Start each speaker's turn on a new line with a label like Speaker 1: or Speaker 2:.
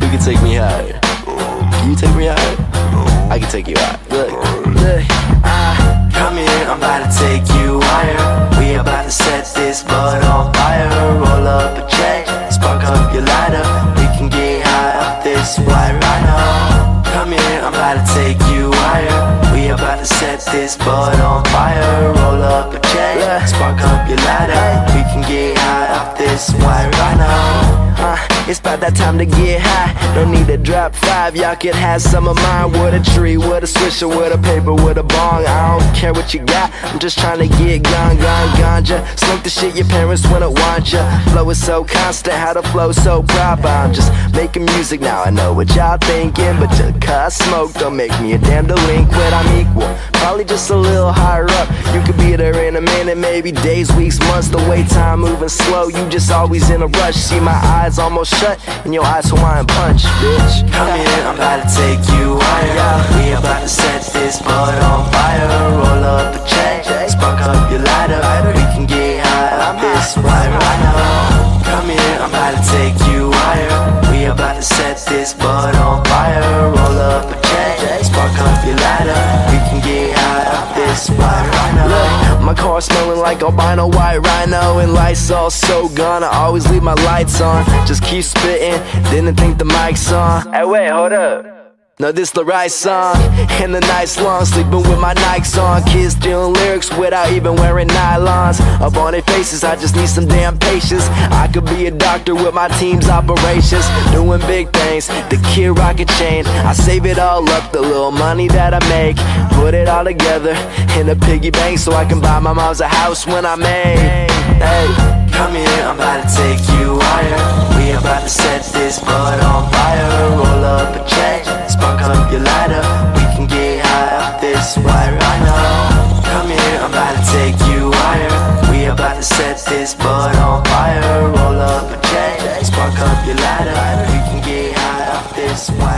Speaker 1: Who can take me higher? Can you take me higher? I can take you higher. Look, look, I come here, I'm about to take you higher. We are about to set this bud on fire. Roll up a check, spark up your lighter. We can get high up this white rhino. Come here, I'm about to take you higher. We are about to set this bud on fire. Roll up a check, spark up your lighter. We can get es about that time to get high. No need to drop five. Y'all can have some of mine with a tree, with a swisher, with a paper, with a bong. I don't care what you got. I'm just trying to get gone, gone, ganja. Smoke the shit your parents wouldn't want ya. Flow is so constant, how the flow so proper. I'm just making music now. I know what y'all thinking, but just cause smoke don't make me a damn delinquent. I'm equal, probably just a little higher up. You could be there in a minute, maybe days, weeks, months. The way time moving slow, you just always in a rush. See my eyes almost shut, and your eyes Hawaiian punch, bitch. Come here, I'm about to take you higher. We about to set this bud on fire. Roll up a check, spark up your lighter. We can get high up this white rhino. Come here, I'm about to take you higher. We about to set this bud on fire. Roll up like albino white rhino and lights all so gone. I always leave my lights on. Just keep spitting, didn't think the mic's on. Hey, wait, hold up. No, this the right song, and the night's long. Sleeping with my Nikes on, kids stealing lyrics without even wearing nylons. Up on their faces, I just need some damn patience. I could be a doctor with my team's operations, doing big things. The kid rocket chain, I save it all up, the little money that I make, put it all together in a piggy bank so I can buy my mom's a house when I'm eight. Hey, come here, I'm about to take you higher. We about to set this bud on fire. Roll up a check, you lighter. We can get high off this white rhino. Come here, I'm about to take you higher. We about to set this butt on fire.
Speaker 2: Roll up a check, spark up your lighter We can get high off this wire.